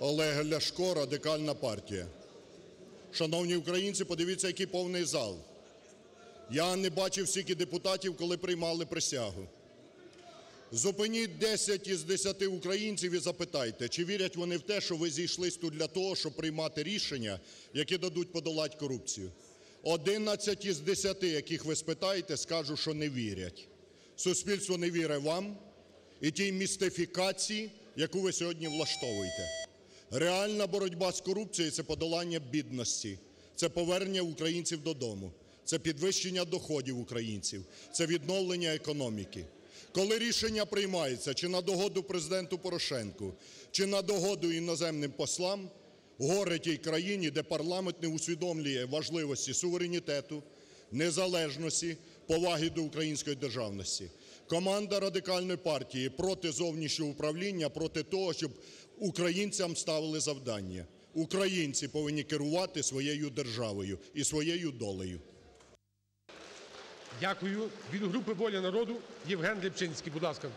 Олег Ляшко, Радикальна партія. Шановні українці, подивіться, який повний зал. Я не бачив стільки депутатів, коли приймали присягу. Зупиніть 10 із 10 українців і запитайте, чи вірять вони в те, що ви зійшлись тут для того, щоб приймати рішення, які дадуть подолати корупцію. 11 із 10, яких ви спитаєте, скажуть, що не вірять. Суспільство не вірить вам і тій містифікації, яку ви сьогодні влаштовуєте. Реальна боротьба з корупцією – це подолання бідності, це повернення українців додому, це підвищення доходів українців, це відновлення економіки. Коли рішення приймається чи на догоду Президенту Порошенку, чи на догоду іноземним послам, горе тій країні, де парламент не усвідомлює важливості суверенітету, незалежності, поваги до української державності. Команда Радикальної партії проти зовнішнього управління, проти того, щоб українцям ставили завдання. Українці повинні керувати своєю державою і своєю долею. Дякую. Від групи "Воля народу" Євген Рибчинський. Будь ласка.